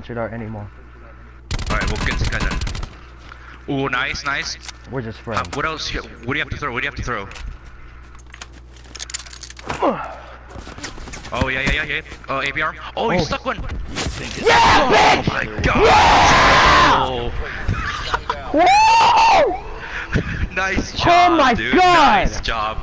Punch anymore. Alright, we'll get together. Ooh, nice, nice. We're just Uh, friends. what else? What do you have to throw? What do you have to throw? Oh, yeah, yeah, yeah, yeah. Uh, ABR. Oh, you oh. stuck one. Yeah, Oh my god. Yeah! Oh. nice oh, job, my dude. God. Nice job.